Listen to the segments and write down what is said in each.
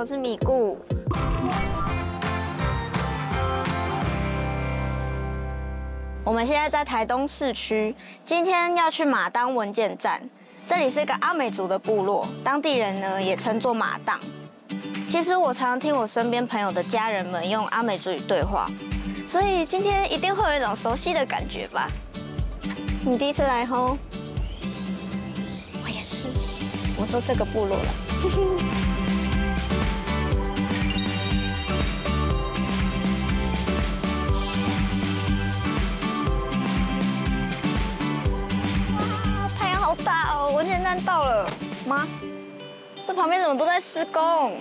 好，我是米固。我们现在在台东市区，今天要去马当文件站。这里是个阿美族的部落，当地人呢也称作马当。其实我常常听我身边朋友的家人们用阿美族语对话，所以今天一定会有一种熟悉的感觉吧？你第一次来吼？我也是。我说这个部落了。好大哦，文件站到了吗？这旁边怎么都在施工？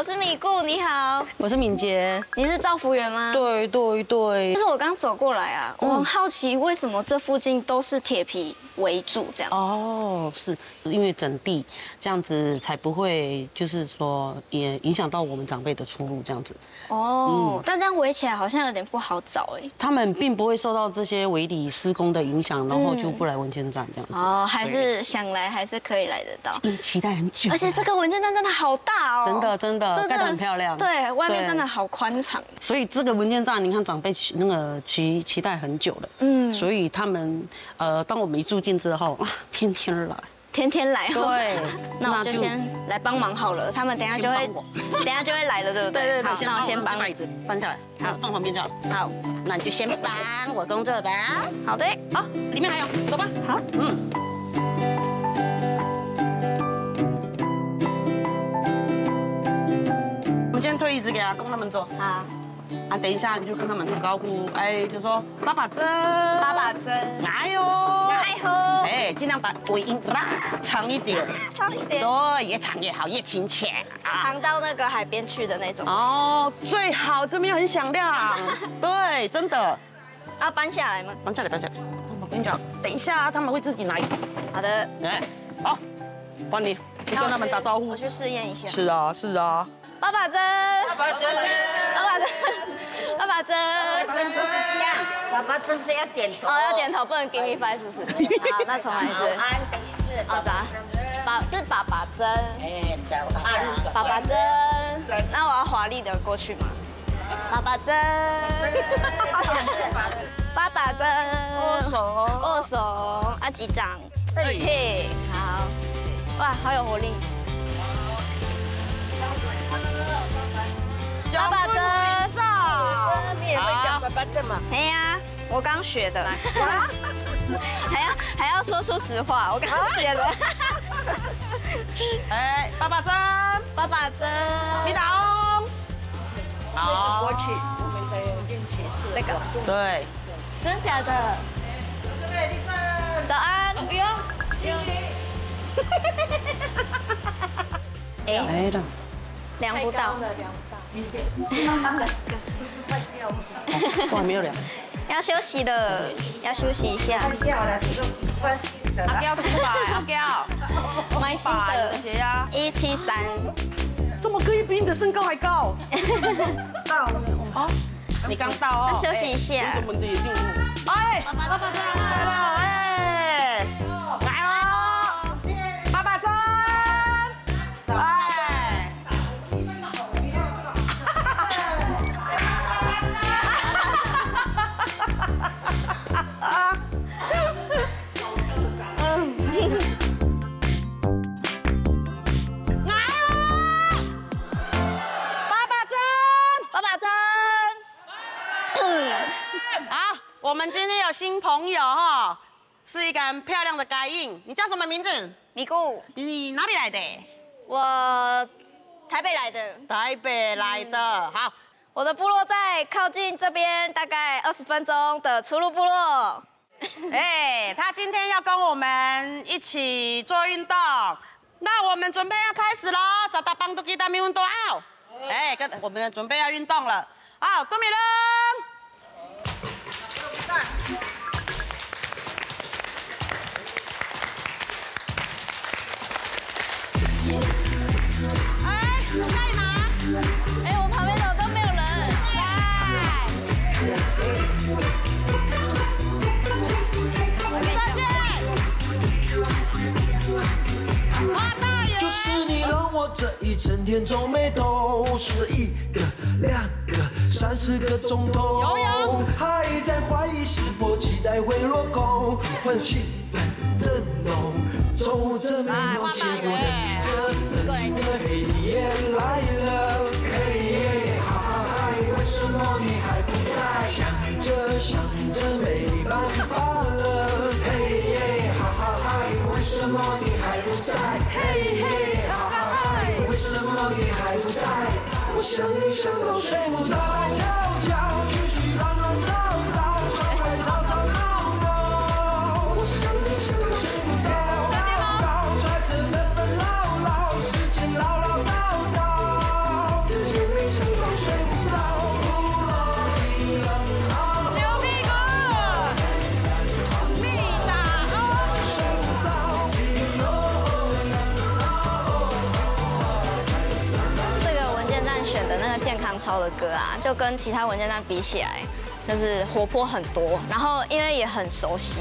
我是米固，你好。我是敏杰，你是造福员吗？对对对。就是我刚走过来啊，我很好奇为什么这附近都是铁皮围住这样。哦，是因为整地这样子才不会，就是说也影响到我们长辈的出入这样子。哦，但这样围起来好像有点不好找哎。他们并不会受到这些围里施工的影响，然后就不来文件站这样子。哦，还是想来还是可以来得到。因为期待很久。而且这个文件站真的好大哦。真的真的，盖得很漂亮。对，外面真的好宽敞。所以这个文件站，你看长辈那个期期待很久了。嗯。所以他们呃，当我们一住进之后，天天来。天天来，对，那我就先来帮忙好了。他们等下就会，等下就会来了，对不对？对对对。好，那我先帮。椅子搬下来，好，放旁边就好。好，那你就先帮我工作吧。好的，好，里面还有，走吧。好，嗯。们先推椅子给阿公他们坐。好。啊，等一下你就跟他们打招呼，哎，就说爸爸真，爸爸真，哎呦，哎呦，哎，尽量把尾音拉长一点，长一点，对，越长越好，越亲切，长到那个海边去的那种。哦，最好这边很响亮，对，真的。要搬下来吗？搬下来，搬下来。我跟你讲，等一下他们会自己来。好的。哎，好，换你，去跟他们打招呼。我去试验一下。是啊，是啊。八把针，八把针，八把针，八把针，针都是这样，八把针是要点头。哦，要点头，不能 give me five 是不是？好，那重来一次。安，第一次。啊，咋？把是爸爸针。哎，把把针。那我要华丽的过去吗？爸爸针。爸爸针。握手。握手。啊，几掌。嘿，好。哇，好有活力。爸爸针，你也会讲爸爸针吗？哎呀，我刚学的，还要还要说出实话，我刚学的。哎，爸爸真，爸爸针，你好。好。我去，我们的练习是这个。对。真假的？早安。不用。哎。没了。量不到。我还没有量。要休息了，要休息一下。阿这个关心的。阿娇出来，阿娇。买新的鞋呀。一七三。怎么可以比你的身高还高？到了。哦，你刚到哦。休息一下。为什么你进入？哎，爸爸新朋友哈，是一个很漂亮的盖印。你叫什么名字？米姑。你哪里来的？我台北来的。台北来的。好，我的部落在靠近这边，大概二十分钟的出入部落。哎，他今天要跟我们一起做运动，那我们准备要开始喽。沙达邦都给他们运动好。哎，跟我们准备要运动了。好，多米人。这一整天皱眉头，数着一个、两个、三四个钟头，还在怀疑是否期待会落空，欢喜感的浓，皱着眉头，结果的你着，等着黑夜来了，嘿耶，哈哈嗨，为什么你还不在？想着想着没办法。想你想都睡不着，悄悄去去乱乱糟的歌啊，就跟其他文件站比起来，就是活泼很多。然后因为也很熟悉，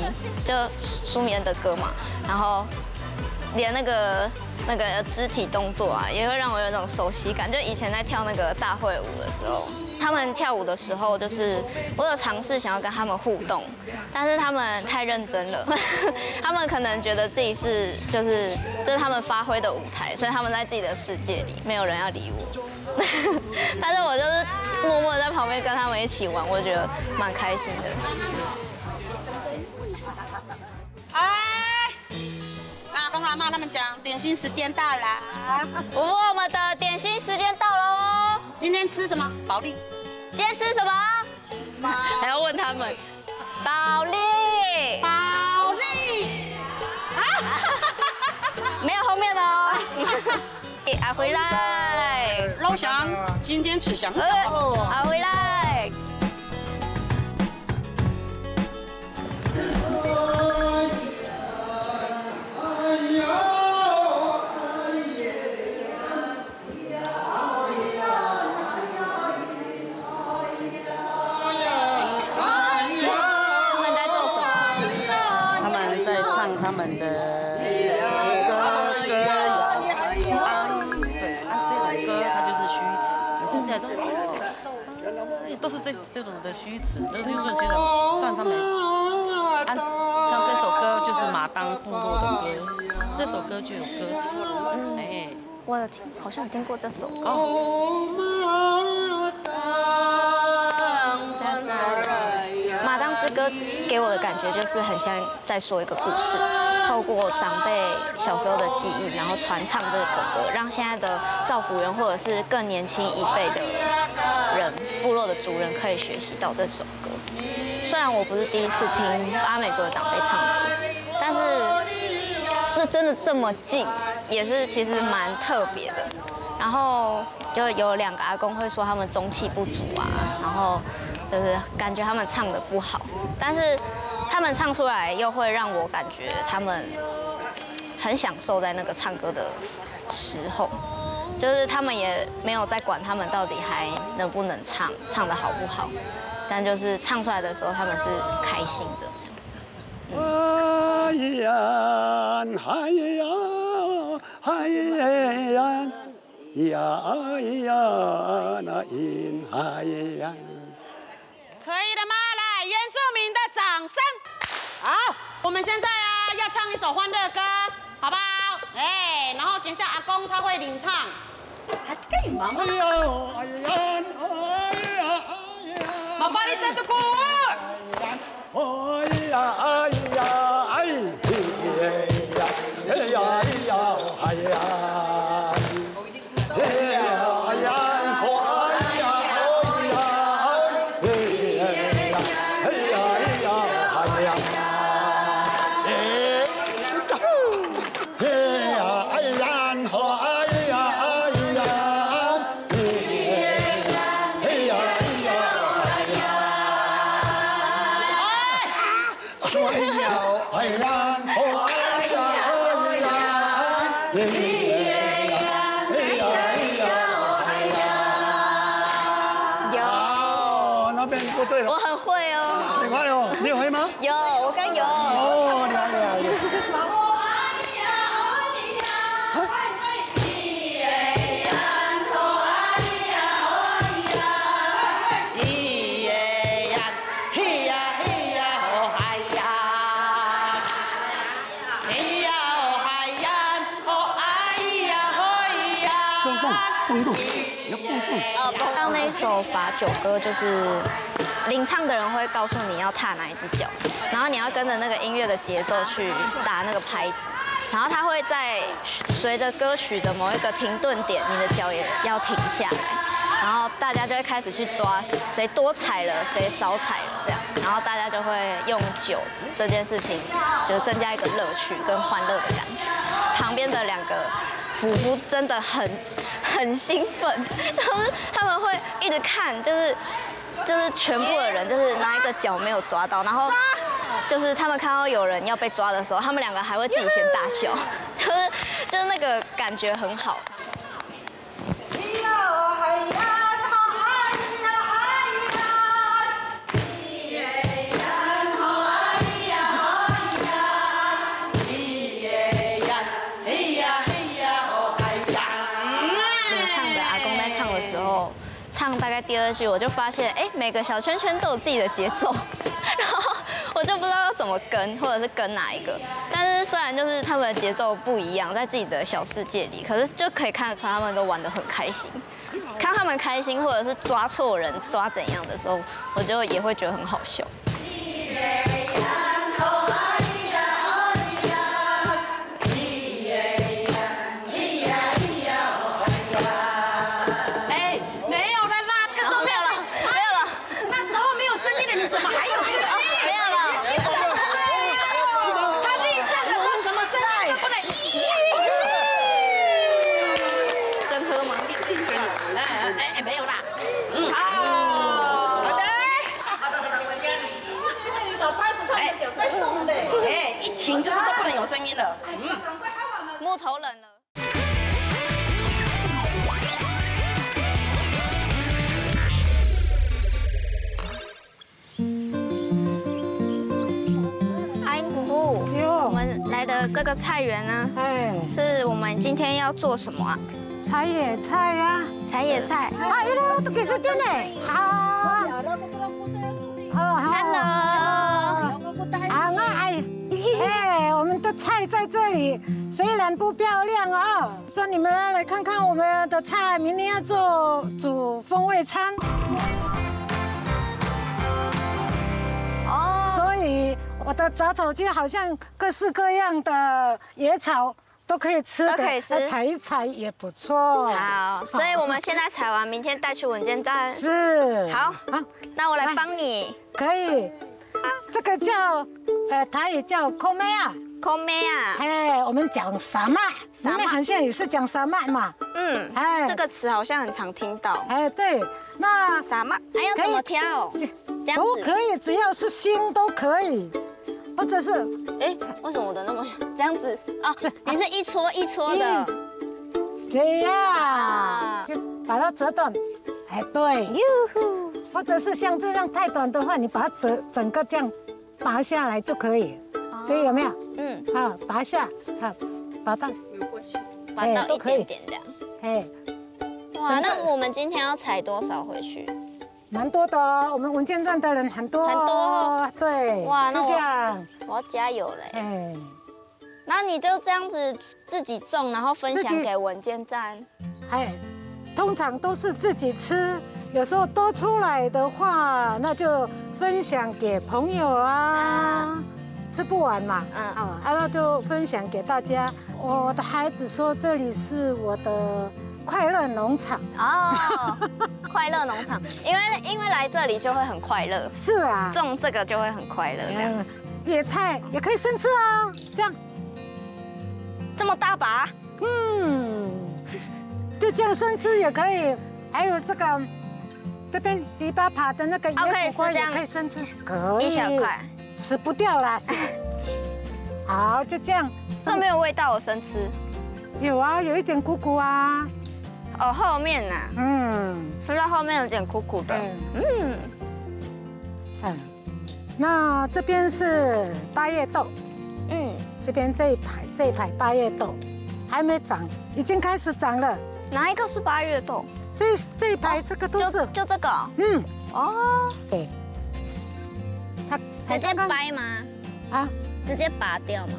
就苏明恩的歌嘛，然后连那个那个肢体动作啊，也会让我有一种熟悉感。就以前在跳那个大会舞的时候，他们跳舞的时候，就是我有尝试想要跟他们互动，但是他们太认真了，他们可能觉得自己是就是这是他们发挥的舞台，所以他们在自己的世界里，没有人要理我。但是我就是默默在旁边跟他们一起玩，我觉得蛮开心的。哎，阿公阿妈他们讲点心时间到了，我们的点心时间到了哦，今天吃什么？保利。今天吃什么？还要问他们。保利，保利。没有后面的哦。啊，回来，香今天吃香菜好回来的虚词，都就是这种算他们，按像这首歌就是马当部落的歌，这首歌就有歌词，哎，我有听，好像有听过这首歌。马当之歌给我的感觉就是很像在说一个故事，透过长辈小时候的记忆，然后传唱这个歌，让现在的造福人或者是更年轻一辈的部落的族人可以学习到这首歌。虽然我不是第一次听阿美族的长辈唱歌，但是是真的这么近，也是其实蛮特别的。然后就有两个阿公会说他们中气不足啊，然后就是感觉他们唱的不好，但是他们唱出来又会让我感觉他们很享受在那个唱歌的时候，就是他们也没有在管他们到底还能不能唱，唱的好不好，但就是唱出来的时候他们是开心的这样。海洋，海洋，海洋，呀呀那因海洋。可以了吗？来，原住民的掌声。好，我们现在啊要唱一首欢乐歌，好不好？哎，然后等一下阿公他会领唱。还给妈妈，哎呀，哎呀，哎呀，妈妈你真的过。哎呀，哎呀，哦，加油！加油！哦，哎，哦，那一首罚酒歌就是。领唱的人会告诉你要踏哪一只脚，然后你要跟着那个音乐的节奏去打那个拍子，然后他会在随着歌曲的某一个停顿点，你的脚也要停下来，然后大家就会开始去抓谁多踩了，谁少踩了这样，然后大家就会用酒这件事情，就增加一个乐趣跟欢乐的感觉。旁边的两个夫妇真的很很兴奋，就是他们会一直看，就是就是全部的人就是哪一个脚没有抓到，然后就是他们看到有人要被抓的时候，他们两个还会自己先大笑，就是就是那个感觉很好。我就发现，哎，每个小圈圈都有自己的节奏，然后我就不知道要怎么跟，或者是跟哪一个。但是虽然就是他们的节奏不一样，在自己的小世界里，可是就可以看得出他们都玩得很开心。看他们开心，或者是抓错人、抓怎样的时候，我就也会觉得很好笑。个菜园呢，哎，是我们今天要做什么啊？采野菜呀，采野菜。啊，一路都给书店呢，好，哦，Hello，啊，我哎，哎，我们的菜在这里，虽然不漂亮哦，说你们来看看我们的菜，明天要做煮风味餐，哦，所以我的杂草就好像各式各样的野草都可以吃的，都可以吃那采一采也不错。好，所以我们现在采完，明天带去文件站。是，好好，那我来帮你。可以。这个叫，呃，它也叫 k o m e 啊，c o m e 啊，哎，我们讲沙漠，沙漠你们好像也是讲什么嘛，嗯，哎这个词好像很常听到。哎，对，那什么？还要怎么挑？都可以，只要是心都可以，或者是哎，为什么我的那么小？这样子啊这？你是一撮一撮的。这样啊，就把它折断，哎，对，或者是像这样太短的话，你把它折整个这样拔下来就可以，这个有没有？嗯，好，拔下，好，拔到，拔到一哎都可以点点这样。哎，哇，那我们今天要采多少回去？蛮多的哦，我们文件站的人很多。哦，很多。对，哇那我这样，我要加油嘞。哎，那你就这样子自己种，然后分享给文件站。哎，通常都是自己吃，有时候多出来的话，那就分享给朋友啊，吃不完嘛，嗯。啊，啊那就分享给大家。我的孩子说这里是我的快乐农场，哦，快乐农场，因为因为来这里就会很快乐，是啊，种这个就会很快乐，这样。嗯，野菜也可以生吃啊，这样，这么大把，嗯，就这样生吃也可以。还有这个这边篱笆爬的那个哦可以野苦瓜可以生吃，可以。一小块，死不掉啦，死。好，就这样。这没有味道，我生吃。有啊，有一点苦苦啊。哦，后面呐，嗯吃到后面有点苦苦的。嗯嗯，嗯。那这边是八叶豆，嗯，这边这一排这一排八叶豆还没长，已经开始长了。哪一个是八月豆？这这一排这个都是，就就这个哦嗯，哦，对。直接掰吗？啊，直接拔掉吗？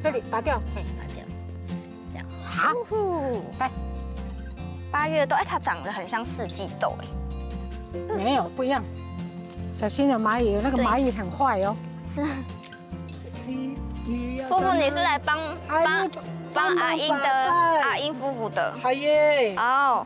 这里拔掉，嘿，拔掉。好，呼，来，八月豆，哎，它长得很像四季豆，哎，没有不一样，小心有蚂蚁，那个对蚂蚁很坏哦。是。夫妇，你是来帮帮帮阿英的阿英夫妇的好耶！哦。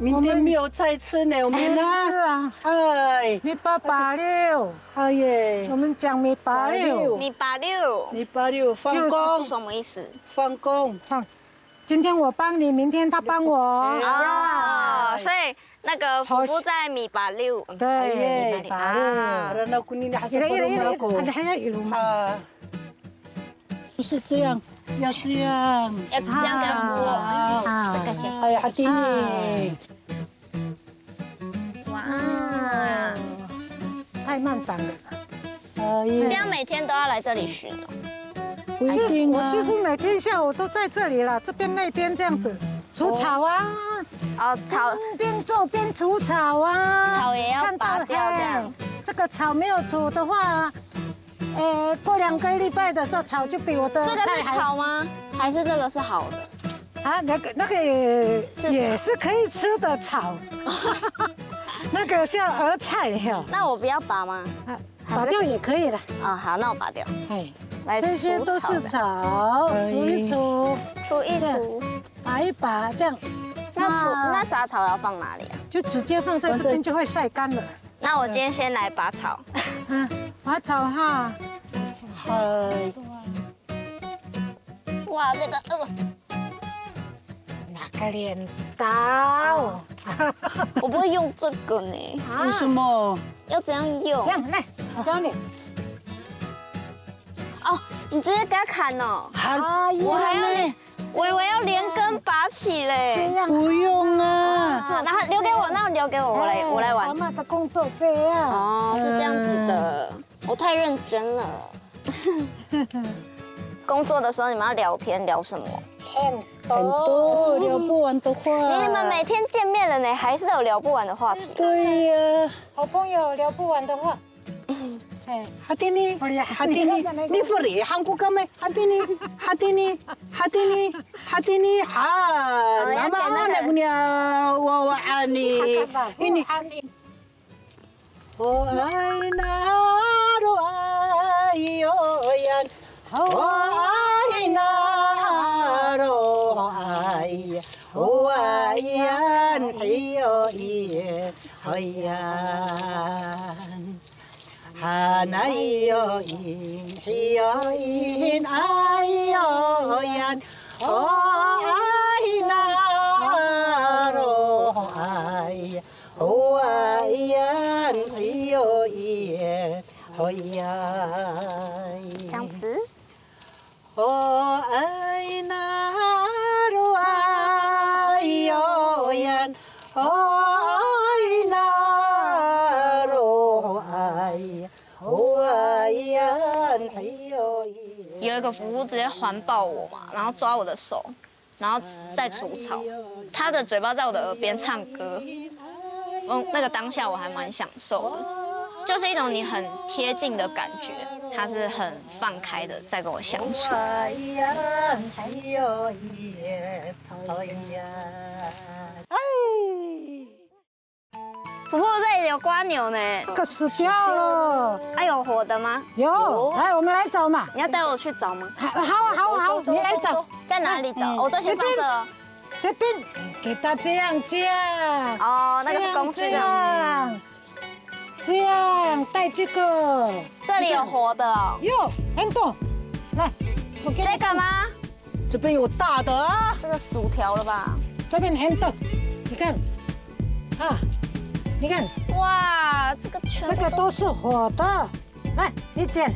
明天没有菜吃呢，我们是呢？啊，哎，米八八六，好耶！我们讲米八六。米八六米八六放工，什么意思？放工。放，今天我帮你，明天他帮我。哦，所以那个夫妇在米八六，对，耶米八六。Belum 一来，aku. 还还要一路吗？Ah. 不是这样，要这样。要这样跟夫妇。啊这个行。哎呀，hati ni. 哇，太漫长了。哎呀，这样每天都要来这里巡哦。不一几乎。我几乎每天下午都在这里了，这边那边这样子除草啊，哦，草边做边除草啊。草也要拔掉这样。这个草没有除的话，呃，过两个礼拜的时候，草就比我的这个是草吗？还是这个是好的？啊，那个那个也也是可以吃的草，那个像儿菜哈，那我不要拔吗？啊拔掉也可以了。啊，好，那我拔掉。哎，来，这些都是草，除一除，除一除。拔一拔，这样那那杂草要放哪里啊？就直接放在这边就会晒干了。那我今天先来拔草。嗯，拔草哈，嗨，哇，这个呃，拿个镰刀，我不会用这个呢，为什么？要怎样用？这样来，我教你。哦，你直接给它砍哦。好我还要连，我以为要连根拔起嘞。不用啊。是，然后留给我，那留给我，我来我来阿玩。妈的工作这样。哦，是这样子的，我太认真了。工作的时候你们要聊天聊什么？很很多聊不完的话。你们每天见面了呢，还是有聊不完的话题。对呀，好朋友聊不完的话。حطيني حطيني ني فري حنكو كما حطيني حطيني حطيني حطيني حان ما أنا غنيا ووحاني اني هو اين رو ايو هو اين رو اي هو هيا 哈那哟伊，嘿哟伊，嘿哟伊，哎哟呀，哦哎那罗哎，哦哎呀，嘿哟伊，嘿哟伊。唱词。哦哎那罗哎哟呀，哦。有一个服务直接环抱我嘛，然后抓我的手，然后再除草，他的嘴巴在我的耳边唱歌，嗯，那个当下我还蛮享受的，就是一种你很贴近的感觉，他是很放开的在跟我相处。婆婆这里有瓜牛呢，这个死掉了。还有活的吗？有，来，我们来找嘛。你要带我去找吗？好，好，好，好，你来找。在哪里找？我这先放这哦。这边给它这样这样。哦，那个是公司这的，样，这样带这个。这里有活的哦。哟，很多。来，这个吗？这边有大的啊，这个薯条了吧？这边很多，你看，啊，你看哇，这个全这个都是火的。来，你捡，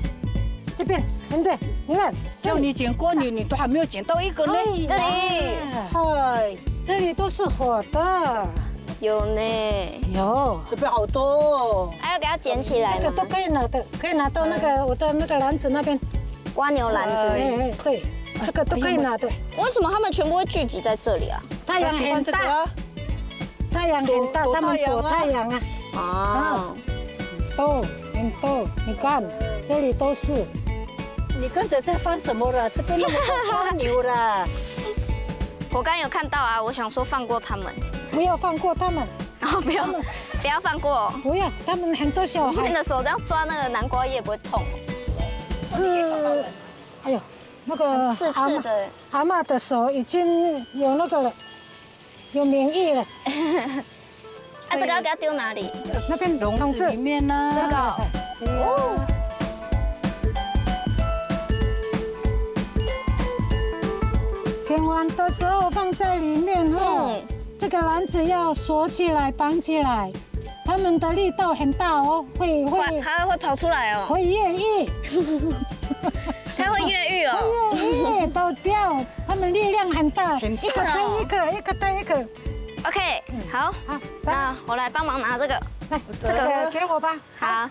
这边很对，你看，叫你捡过你，你都还没有捡到一个呢。这里嗨，这里都是火的，有呢，有。这边好多哦。还要给它捡起来这个都？可以拿的，可以拿到那个我的那个篮子那边。瓜牛篮子。哎哎，对，这个都可以拿的。为什么他们全部会聚集在这里啊？太阳喜欢很大，这个啊，太阳很大，他们躲太阳啊。太阳啊，哦，多很多。你看，这里都是，你跟着在放什么了？这边那么多蜗牛了，我刚刚有看到啊，我想说放过他们，不要放过他们，然后不要不要放过。不要，他们很多小孩。你的手这样抓那个南瓜叶不会痛。哦，是，哎呦，那个刺蛤蟆刺的。蛤蟆的手已经有那个了，有免疫了。啊，这个要给它丢哪里？那边笼子里面呢？这个哦哦。剪完的时候放在里面哦嗯，这个篮子要锁起来、绑起来，它们的力道很大哦，会会会它会跑出来哦，会越狱，它会越狱哦。越狱跑掉，他们力量很大，一个大哦推一个，一个推一个。OK，好，好，那我来帮忙拿这个。来，这个给我吧，好，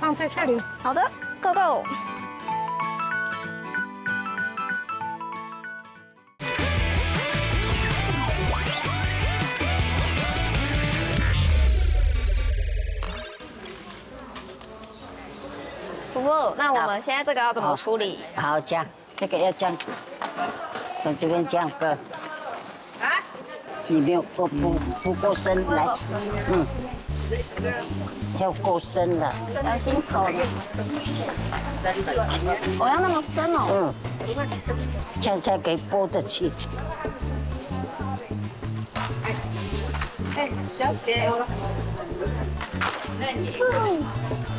放在这里。好的，Go Go。那我们现在这个要怎么处理？好，这样，这个要这样，从这边这样割。你没有够不不够深，来，嗯，要够深了，要新手的。我要那么深哦。嗯，这样才可以剥得起。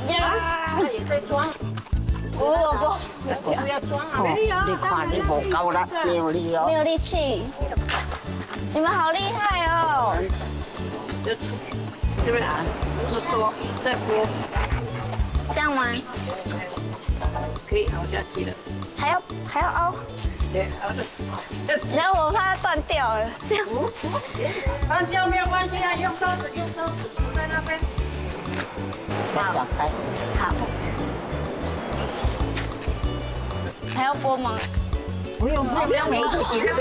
呀，也在装。不不哦，你看你不没有力哦没。有力气。你们好厉害哦！这边啊，多再剥，这样吗？可以熬下去了。还要还要凹？对，熬的。然后我怕它断掉了，这样。断掉没有关系啊，用刀子，用刀子，在那边。要转开。好。还要剥吗？不用，不用，没关系，可以吃。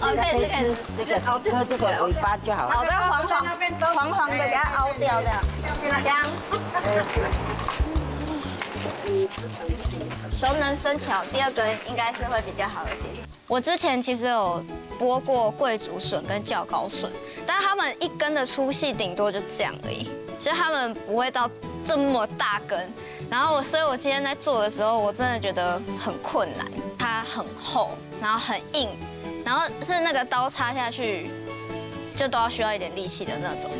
可以，可以。这个割这个尾巴就好了。好，这样黄黄黄黄的给它凹掉，这样。这样。熟能生巧，第二个应该是会比较好一点。我之前其实有剥过贵竹笋跟较高笋，但是它们一根的粗细顶多就这样而已，所以他们不会到这么大根。然后我，所以我今天在做的时候，我真的觉得很困难，它很厚，然后很硬，然后是那个刀插下去，就都要需要一点力气的那种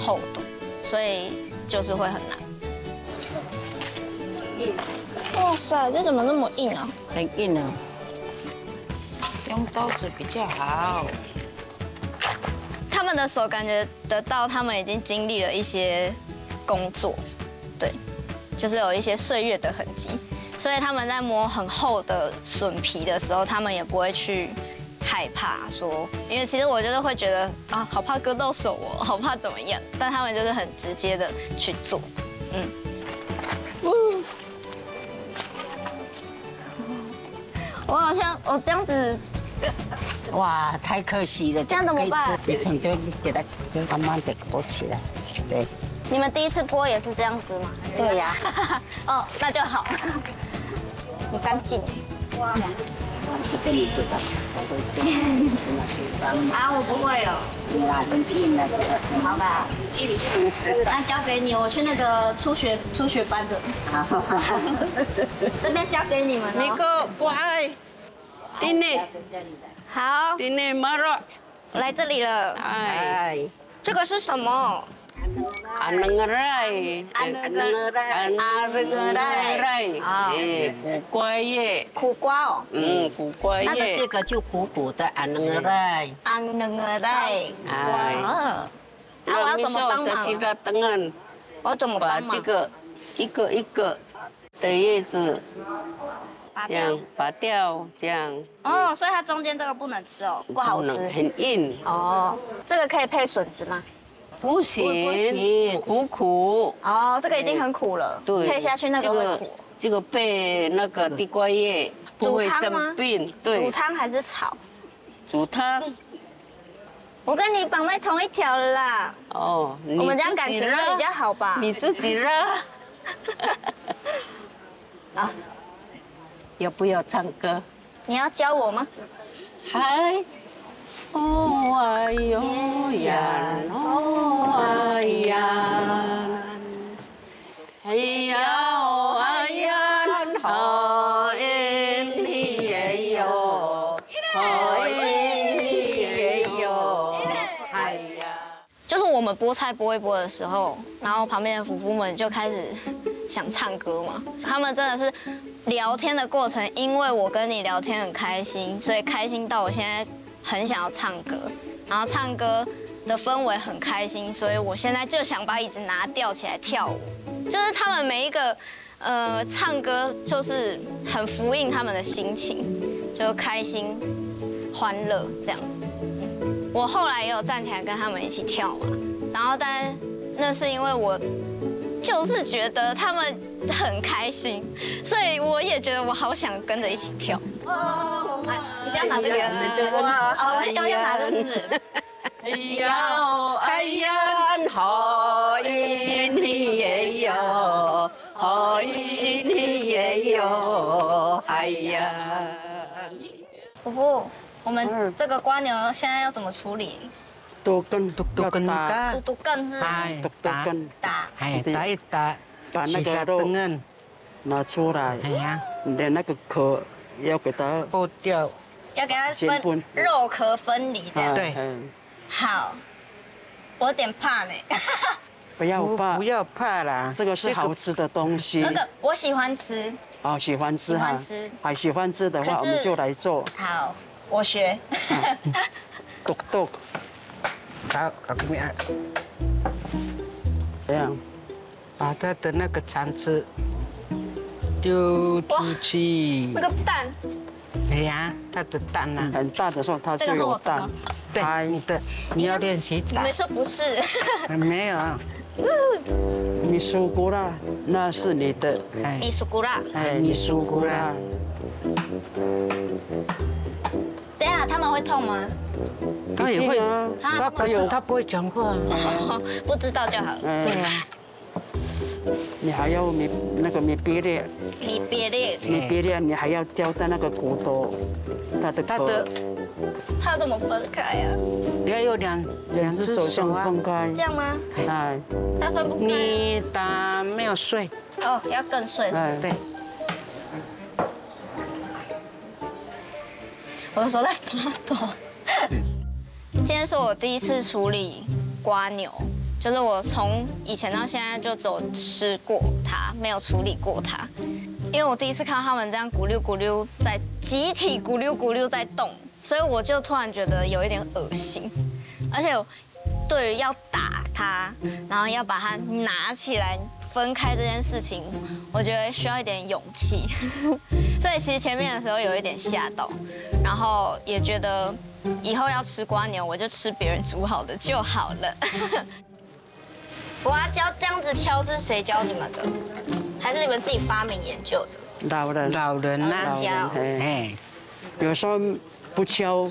厚度，所以就是会很难。哇塞，这怎么那么硬啊？很硬啊。用刀子比较好。他们的手感觉得到，他们已经经历了一些工作，对，就是有一些岁月的痕迹，所以他们在磨很厚的笋皮的时候，他们也不会去害怕说，因为其实我就是会觉得啊，好怕割到手哦，好怕怎么样，但他们就是很直接的去做，嗯。我好像我这样子，哇，太可惜了，这样怎么办可以吃你从这里给它慢慢的裹起来，对。你们第一次剥也是这样子吗？对呀。哦，那就好，很干净。啊，我不会哦。好吧，那交给你，我去那个初学初学班的。这边交给你们哦。Niko, buhay. Tini, 好，tini marok. 来这里了。Ay, 这个是什么？Anang aray. Anang aray. 啊，这个来 aray. 啊，Eh, kukwaya. 苦瓜哦，Mm, 那个这个就苦苦的，啊，那个嘞，啊，那个来。哎哇，啊，我要怎么帮 sa 忙？我怎么把这？个一个一个的叶子这样拔掉，这样哦，所以它中间这个不能吃哦，不好吃。很硬，哦，这个可以配笋子吗？不行，不行苦苦。哦，这个已经很苦了，对，配下去那个这个会苦。这个配那个地瓜叶不会煮汤吗生病，煮对，汤还是炒？煮汤。我跟你绑在同一条了啦，哦，我们这样感情会比较好吧？你自己热。啊，要不要唱歌？你要教我吗？嗨，哦哎呀，哦哎呀，哎呀哦哎呀，好因你哎哟，好因你哎哟，哎呀。就是我们菠菜剥一剥的时候，然后旁边的夫妇们就开始想唱歌嘛。他们真的是聊天的过程，因为我跟你聊天很开心，所以开心到我现在很想要唱歌。然后唱歌的氛围很开心，所以我现在就想把椅子拿吊起来跳舞。就是他们每一个呃唱歌，就是很呼应他们的心情，就开心、欢乐这样。我后来也有站起来跟他们一起跳嘛，然后但那是因为我就是觉得他们很开心，所以我也觉得我好想跟着一起跳。哦，一定要拿这个，哦，要要拿的是不是？哎呀哦哎呀，好因你哎哟，好因你哎哟，哎呀。夫妇，我们这个瓜牛现在要怎么处理？多根都跟他嘟嘟更是哎多多根打，哎打一打，把那个肉灯啊，拿出来，哎呀，连那个壳要给它剥掉，要给它剪分分肉壳分离这样。对嗯好，我有点怕呢。不要怕不不，要怕啦，这个是好吃的东西那。个我喜欢吃，哦，喜欢吃哈喜欢吃，还喜欢吃的话，我们就来做好，我学。豆豆，好，搞个面，这样把它的那个肠子丢出去那。个蛋，哎呀，它的蛋呢？很大的时候它就这个是我有蛋的。对，你的你要练习打你们，说不是？没有，米苏古拉那是你的，哎米，苏古拉。哎，米苏古拉，他们会痛吗？他也会啊，他可是它不会讲话，不知道就好了。对嗯，啊，你还要米那个米别列，米别列，米别列你还要雕在那个骨头，他的他的壳，它怎么分开啊？要有两两只手这样啊。分开这，样吗？哎他分不开。你打没有睡？哦，要更碎。哎，对，我的手在发抖。今天是我第一次处理瓜牛，就是我从以前到现在就只有吃过它，没有处理过它。因为我第一次看到他们这样咕溜咕溜在集体咕溜咕溜在动，所以我就突然觉得有一点恶心，而且对于要打它，然后要把它拿起来分开这件事情，我觉得需要一点勇气。所以其实前面的时候有一点吓到，然后也觉得以后要吃瓜牛，我就吃别人煮好的就好了。我要教这样子敲是谁教你们的？还是你们自己发明研究的？老人老人呐老，人家哎，哎，有时候不敲，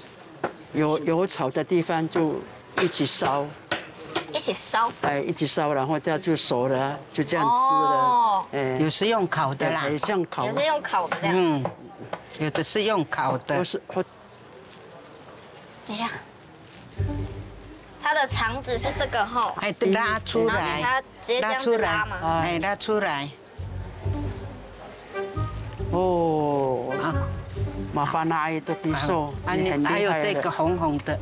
有有草的地方就一起烧，一起烧。哎，一起烧，然后这样就熟了，就这样吃了。哦。了，哎，有时用烤的啦，很像烤有时用烤的这样。嗯，有的是用烤的。都，是我等一下，它的肠子是这个吼，哎，拉出然后给它，直接这样子拉嘛。，哎，拉出来，哦，啊，麻烦阿姨都比手，啊你很厉还有。这个红红的，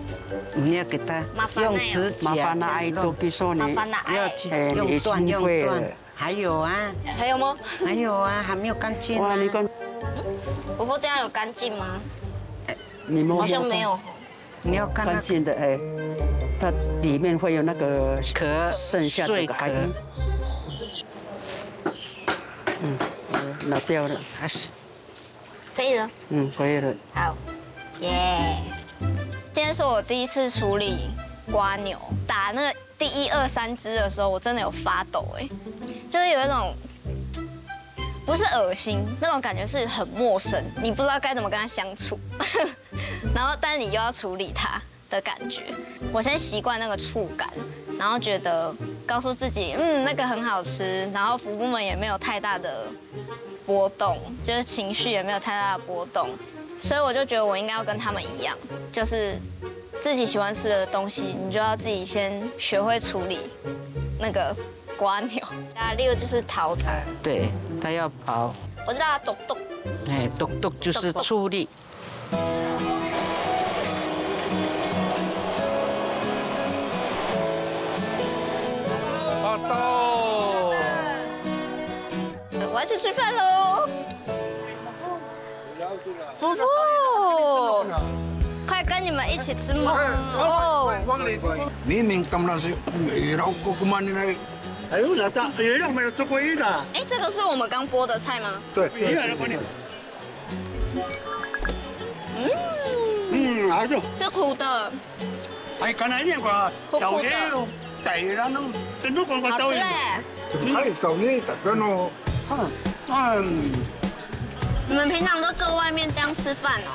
你要给他麻烦了用指甲麻烦阿姨都比手，你要哎，用断用断。，还有啊，还有吗？还有啊，还没有干净啊哇，，你看婆婆这样有干净吗？你摸摸好像没有。你要看干净的，哎，它里面会有那个壳剩下的碎壳。嗯，拿掉了，还是可以了。嗯，可以了。好，耶！今天是我第一次处理瓜牛，打那第一二三只的时候，我真的有发抖哎，就是有一种 不是恶心那种感觉，是很陌生，你不知道该怎么跟它相处，然后但你又要处理它的感觉。我先习惯那个触感，然后觉得告诉自己，嗯，那个很好吃，然后服务们也没有太大的波动，就是情绪也没有太大的波动，所以我就觉得我应该要跟他们一样，就是自己喜欢吃的东西，你就要自己先学会处理那个瓜牛。啊，例如就是桃子，对，它要刨，我知道它咚咚，哎，剁剁就是处理。好到。我要去吃饭喽。夫妇，快跟你们一起吃嘛！哦，明明甘那是哎呦，老大没有做过一的。哎，这个是我们刚剥的菜吗？对，嗯，嗯，还是。是苦的，哎，刚才那个小爷带了那真多广告好导演。吃哎！还搞你大哥喏，嗯，你们平常都坐外面这样吃饭哦？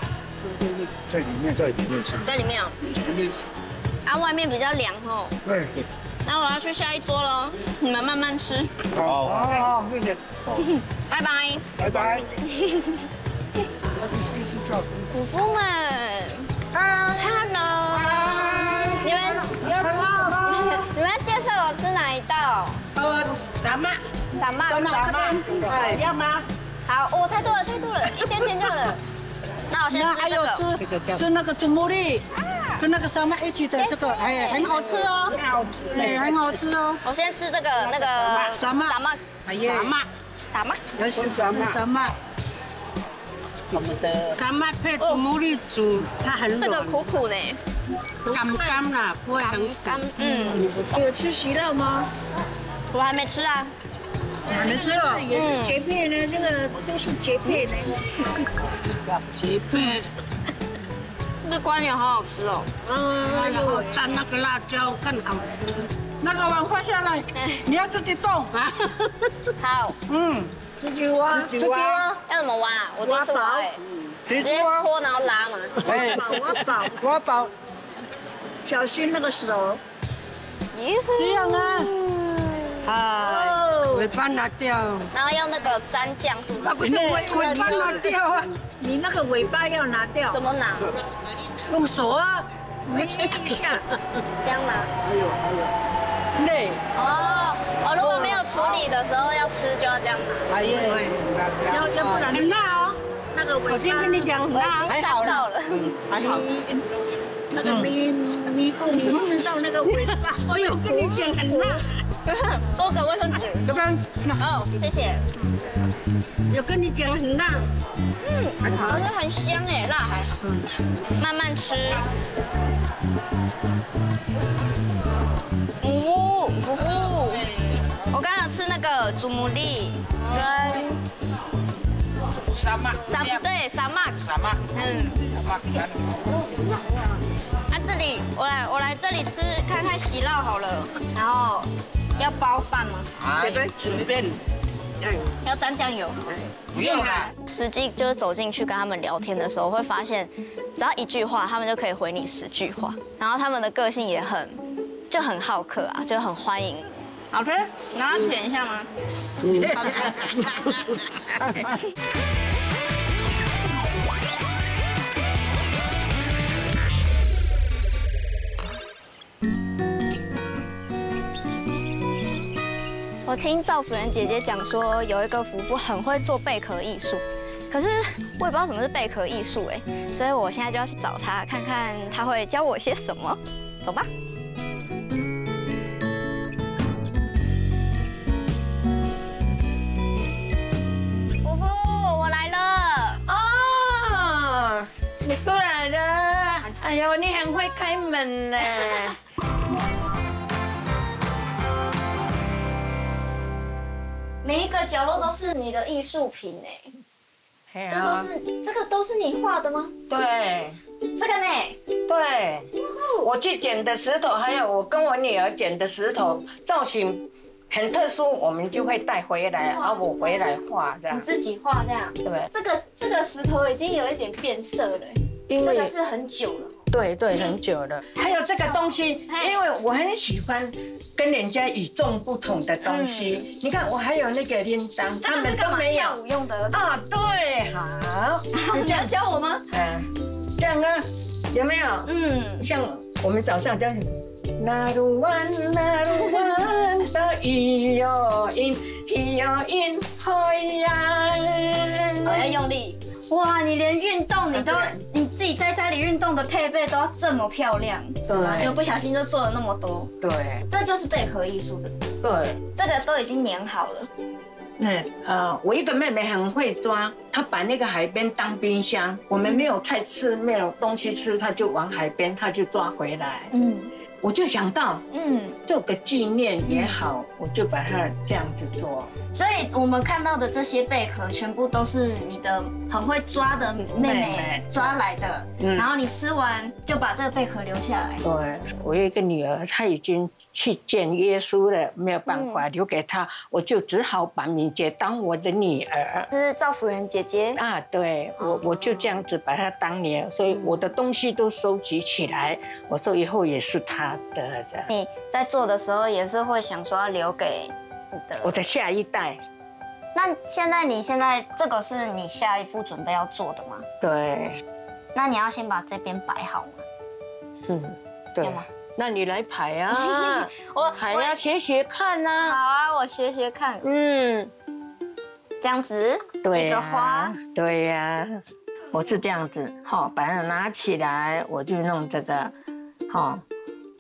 在里面，在里面吃，在里面哦，里面吃，啊，外面比较凉哦。对，那我要去下一桌喽，你们慢慢吃，好，好，谢谢。拜拜。拜拜。夫妇们，Hello，你们你们要介绍我吃哪一道？呃，什么？什么？什么？哎，要吗？好，我猜对了，猜对了，一点点就好了。那我先那还有吃这个。吃吃那个祖母绿，跟那个沙麦一起的这个，哎，很好吃哦，很好吃，哎，很好吃哦。我先吃这个那个什么什么哎呀，什么？什么？要吃什么？三麦配祖母绿煮，它很这个，苦苦呢，干干啦，不会很干。嗯，有吃喜乐吗？我还没吃啊。还没吃哦。嗯，切片呢？这个都是切片的。切片，这瓜也好好吃哦。嗯然后蘸那个辣椒更好吃。那个碗放下来，你要自己动啊。好，嗯，自己挖，自己挖，要怎么挖？我第一次挖哎，自直接搓然后拉嘛。哎，挖宝，挖宝，小心那个手。咦这样啊。啊，尾巴拿掉，然后用那个蘸酱，那不是尾尾巴拿掉啊！你那个尾巴要拿掉，怎么拿？用手啊，捏一下。这样拿。对，哦哦，如果没有处理的时候要吃，就要这样拿。哎呀，要要不然很辣哦。那个尾巴。我先跟你讲，很我已辣。经蘸到了。还好。那个迷迷糊，你吃到那个尾巴，我有跟你讲很辣，多个卫生纸。这边哦，谢谢。有跟你讲很辣。嗯，可是很香哎，辣还好。慢慢吃。哦，夫妇，我刚吃那个祖母粒跟什么？沙对沙麦，什么？嗯，那这里我来我来这里吃看看喜酪好了，然后要包饭吗？哎，随便。要沾酱油。不用啦。实际就是走进去跟他们聊天的时候，会发现，只要一句话，他们就可以回你十句话。然后他们的个性也很，就很好客啊，就很欢迎。好吃，拿舔一下吗？我听赵夫人姐姐讲说，有一个夫妇很会做贝壳艺术，可是我也不知道什么是贝壳艺术哎，所以我现在就要去找他，看看他会教我些什么。走吧。会开门呢。每一个角落都是你的艺术品哎，这都啊是这个都是你画的吗？对这个呢？对，我去捡的石头，还有我跟我女儿捡的石头，造型很特殊，我们就会带回来，啊，我回来画这样。你自己画这样？对，这个这个石头已经有一点变色了，因为这个是很久了。对对，很久了。还有这个东西，因为我很喜欢跟人家与众不同的东西。你看，我还有那个铃铛，他们都没有舞用的啊。对，好，你要教我吗？嗯，这样啊，有没有？嗯，像我们早上这样。那鲁湾，那鲁湾的咿哟音，咿哟音，海洋。我要用力。哇，你连运动你都己在家里运动的配备都要这么漂亮，对，就不小心就做了那么多。对，这就是贝壳艺术的。对，这个都已经粘好了。那呃，我一个妹妹很会抓，她把那个海边当冰箱，我们没有菜吃，没有东西吃，她就往海边，她就抓回来。嗯。我就想到，嗯，做个纪念也好，我就把它这样子做。所以我们看到的这些贝壳，全部都是你的很会抓的妹妹抓来的。然后你吃完就把这个贝壳留下来。对，我有一个女儿，她已经。去见耶稣了，没有办法留给他，我就只好把敏杰当我的女儿。这是赵夫人姐姐啊，对我我就这样子把她当女儿，所以我的东西都收集起来。我说以后也是她的。你在做的时候也是会想说要留给你的我的下一代。那现在你现在这个是你下一副准备要做的吗？对。那你要先把这边摆好吗？嗯，对。那你来排啊，我排呀，学学看呐。好啊，我学学看。嗯，这样子，对一个，花，对呀，我是这样子，好，把它拿起来，我就弄这个，好，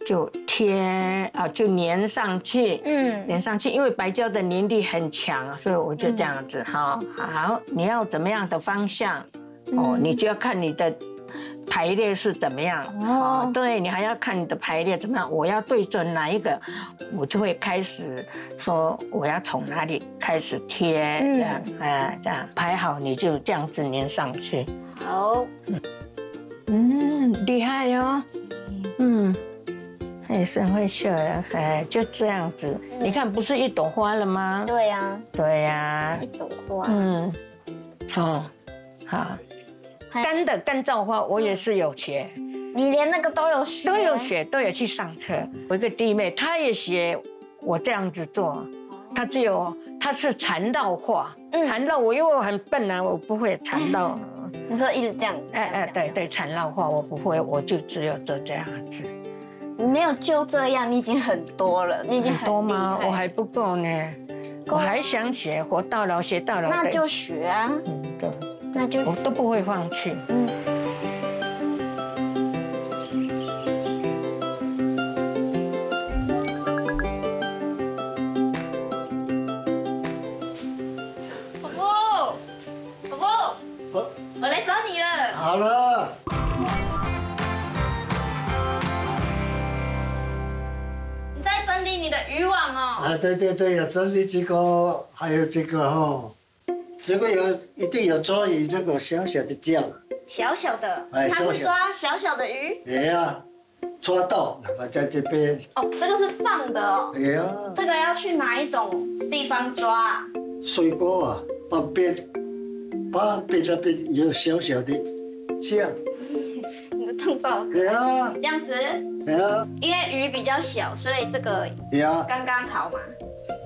就贴啊，就粘上去，嗯，粘上去，因为白胶的粘力很强，所以我就这样子，好，好，你要怎么样的方向，哦，你就要看你的。排列是怎么样？哦，对你还要看你的排列怎么样。我要对准哪一个，我就会开始说我要从哪里开始贴，这样，哎，这样排好你就这样子粘上去。好，嗯，厉害哟，嗯，也是会绣的，哎，就这样子。你看，不是一朵花了吗？对呀，对呀，一朵花。嗯，好，好。干的干燥花，我也是有学。你连那个都有学？都有学，都有去上课。我一个弟妹，她也学我这样子做。她只有她是缠绕画，缠绕我因为我很笨啊，我不会缠绕。你说一直这样？哎哎，对对，缠绕画我不会，我就只有做这样子。你没有就这样，你已经很多了，你已经很多吗？我还不够呢，我还想学，活到老学到老。那就学啊。嗯，对。那就我都不会放弃。嗯。婆婆，婆婆，我我来找你了。好了。你在整理你的渔网哦。啊，对对对，有整理这个，还有这个哈。这个有一定有抓鱼那个小小的酱，小小的，哎，他是抓小小的鱼。哎呀，抓到放在这边。哦，这个是放的哦。哎呀，这个要去哪一种地方抓？水果啊，旁边，旁边那边有小小的酱。你的动作。哎呀。这样子。哎呀。因为鱼比较小，所以这个。呀。刚刚好嘛。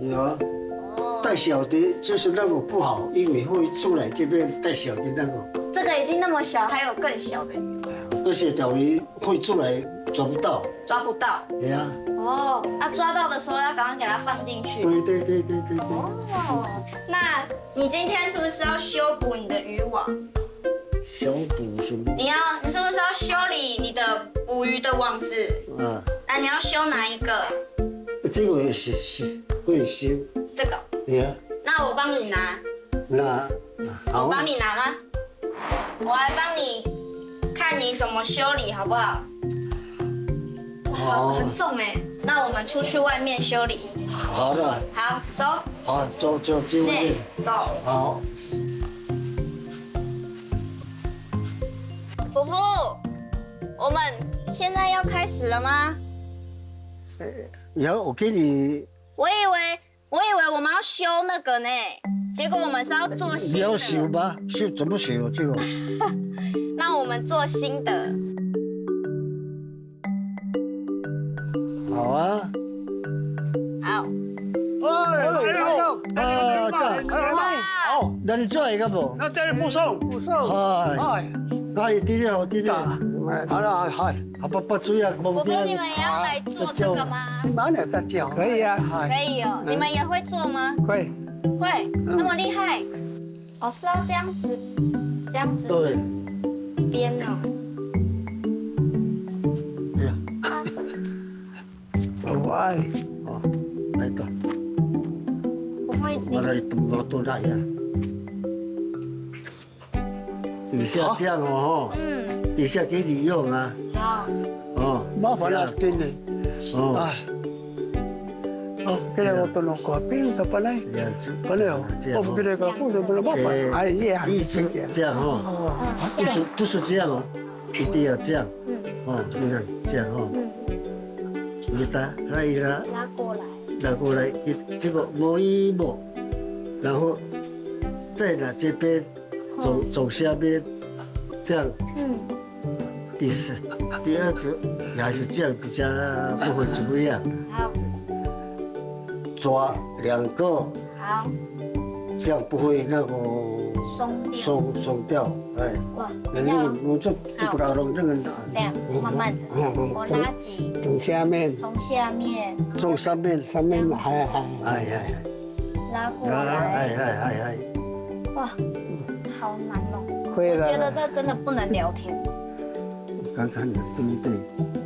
有。带小的，就是那个不好，因为会出来这边带小的那个。这个已经那么小，还有更小的鱼。这些钓鱼会出来抓不到。抓不到。对呀。哦，那抓到的时候要赶快给它放进去。对对对对对对。哦，那你今天是不是要修补你的渔网？修补什么？你要，你是不是要修理你的捕鱼的网子？嗯。那你要修哪一个？这个也是是会修。这个。那我帮你拿。拿，好。我帮你拿吗？我来帮你，看你怎么修理，好不好？哇，很重哎。那我们出去外面修理。好的。好，走。好，走走进去。走。好。夫妇，我们现在要开始了吗？然我给你我以为我以为我们要修那个呢结果我们是要做修修吗修怎么修这个？那我们做新的。好啊。好。哎哎好那你做一个不那这是不送不送哎哎那你低调低点。好了，好。啊，不不注意啊，伯伯，你们也要来做这个吗？慢点再教。可以啊，可以哦。你们也会做吗？会。会，那么厉害。哦，是要这样子，这样子。对。编哦。哎呀。我爱。哦，来到。不会。我来动作多大呀？底下这样哦，嗯，底下给你用啊。好。哦，麻烦了，真的。哦。哦，这个我都弄过，冰的本来，本来哦，我不给那个，我都不能麻烦。哎呀，意思这样哦，不是不是这样哦，一定要这样。嗯。哦，你看这样哦。嗯。一拉，拉一拉。拉过来。拉过来，一这个摸一摸，然后再拿这边走走下边，这样。嗯。第四，第二次还是这样比较不会怎么样。好。抓两个，好，这样不会那个松掉，松松掉，哎，哇，那个我这这不搞弄这个，这样慢慢的，我拉紧，从下面，从下面，从上面上面哎哎，哎。呀呀，拉过来，哎哎哎哎，哇，好难哦，会了，觉得这真的不能聊天，看看对不对？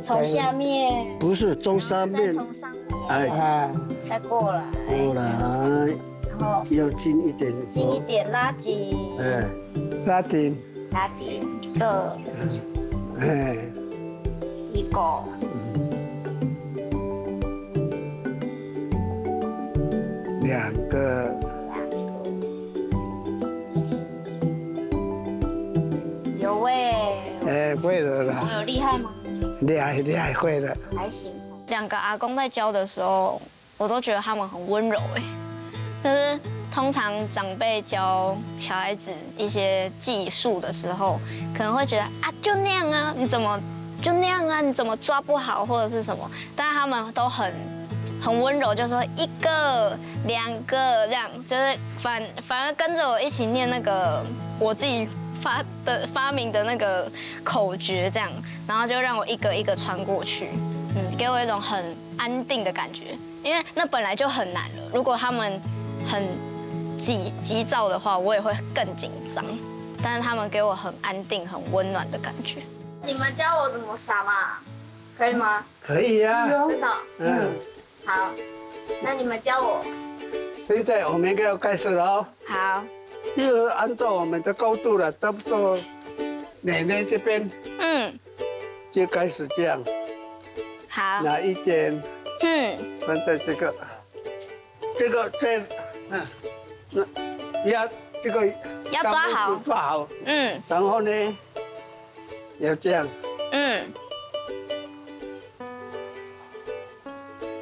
从下面，不是从上面，从上面。哎，再过来，过来，然后。要近一点，近一点，拉紧，哎，拉紧，拉紧。的，哎，一个，两个，有喂，哎，会的啦，我有厉害吗？厉害厉害，会的，还行。两个阿公在教的时候，我都觉得他们很温柔哎。就是通常长辈教小孩子一些技术的时候，可能会觉得啊就那样啊，你怎么就那样啊，你怎么抓不好或者是什么？但是他们都很很温柔，就说一个两个这样，就是反反而跟着我一起念那个我自己发的发明的那个口诀这样，然后就让我一个一个穿过去。嗯，给我一种很安定的感觉，因为那本来就很难了。如果他们很急急躁的话，我也会更紧张。但是他们给我很安定、很温暖的感觉。你们教我怎么撒嘛？可以吗？可以呀。真的。嗯。好，那你们教我。现在我们该要开始了哦。好。就按照我们的高度了，差不多奶奶这边。嗯。就开始这样。好，拿一点，嗯，放在这个，这个在，嗯，那要这个要抓好，抓好，嗯，然后呢，要这样，嗯，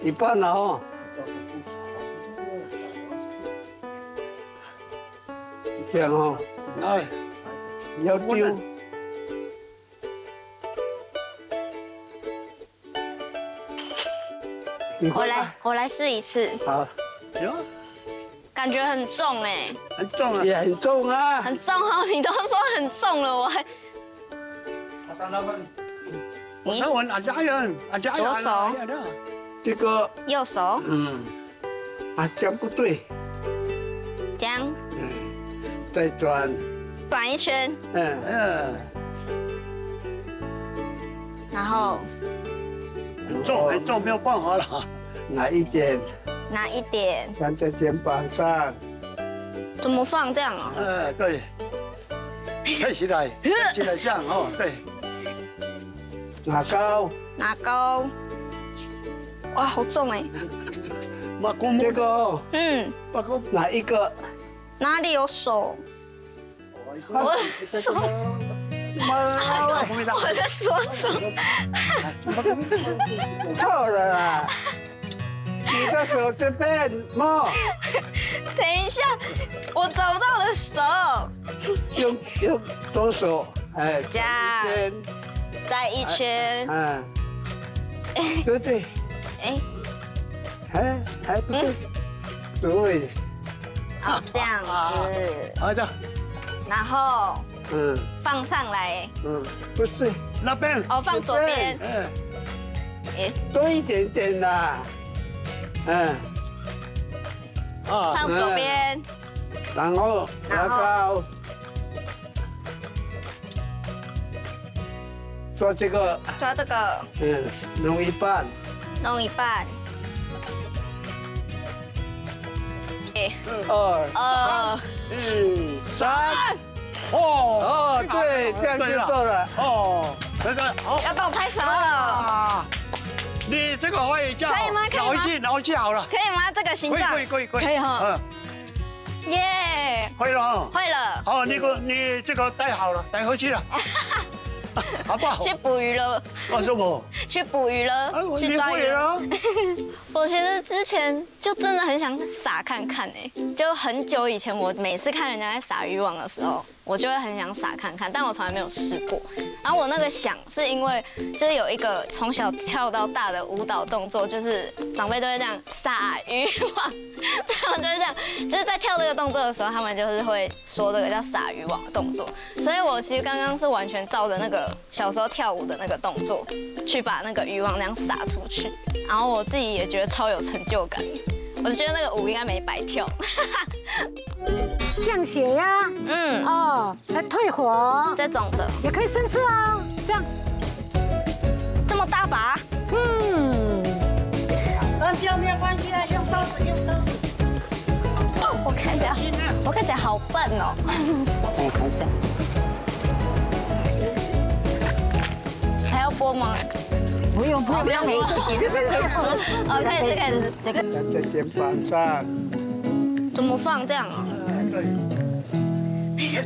一半了哦，这样哦，哎，要丢。我来，我来试一次。好，哟，感觉很重哎，很重啊，也很重啊，很重哦。你都说很重了，我还。你？左手，这个。右手，嗯，啊，这样不对，这样，嗯，再转，转一圈，嗯嗯，然后。很重，很重，没有办法了。拿一点，拿一点，放在肩膀上。怎么放这样啊？呃，对。站起来，起来这样哦，对。拿高，拿高。哇，好重哎。这个，嗯，拿一个。哪里有手？我手。我在说什么？错了啦！你的手这边摸。等一下，我找不到我的手。用用左手，哎，加，再一圈。嗯。对对。哎，哎，还不对，对，好，这样子，好的，然后嗯。放上来，嗯，不是那边，哦，放左边，嗯，哎，多一点点啦，嗯，啊。放左边，然后牙膏，做这个，抓这个，嗯，弄一半，弄一半，一、二、二、一、三，哦哦，对，这样就做了，哦，这个好，要帮我拍手了，你这个会叫可以吗可以吗挠一句，挠一句好了，可以吗？这个形状可以可以可以可以哈，嗯，耶，会了哈，会了，好，那个你这个带好了，带回去了，好不好？去捕鱼了，为 什么？去捕鱼了，去抓鱼了。我其实之前就真的很想撒看看哎，就很久以前，我每次看人家在撒渔网的时候，我就会很想撒看看，但我从来没有试过。然后我那个想是因为就是有一个从小跳到大的舞蹈动作，就是长辈都会这样撒渔网，他们就是这样，就是在跳这个动作的时候，他们就是会说这个叫撒渔网的动作。所以我其实刚刚是完全照着那个小时候跳舞的那个动作，去把那个渔网那样撒出去。然后我自己也觉得超有成就感，我就觉得那个舞应该没白跳。降血压，嗯，哦，来退火，这种的也可以生吃啊，这样，这么大把，嗯，扔掉没有关系啊，用刀子，用刀子。哦，我看一下，我看起来好笨哦。我，看一下，播吗？不用播，不用没关系，没事。啊，对对对，在肩膀上。怎么放这样？没事。